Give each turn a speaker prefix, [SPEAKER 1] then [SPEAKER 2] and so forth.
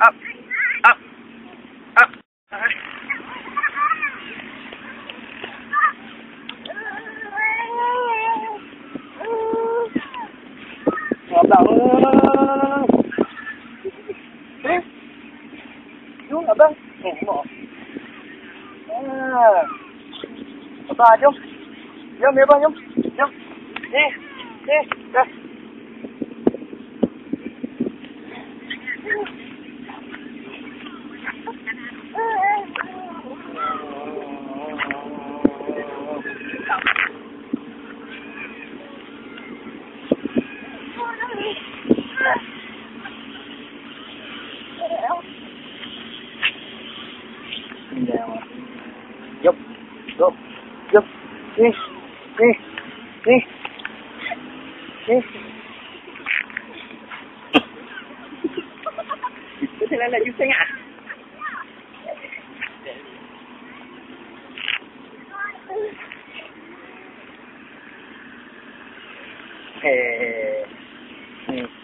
[SPEAKER 1] up, up, up. Ngọt đầu Thế Chú ngọt đó Ngọt ngọt À Ngọt ta chung Nhâm nhâm nhâm Nhâm Đi Đi Đi giúp giúp giúp. Đi đi đi. Đi. Có thể là là giúp sinh ạ. Hey. Thanks.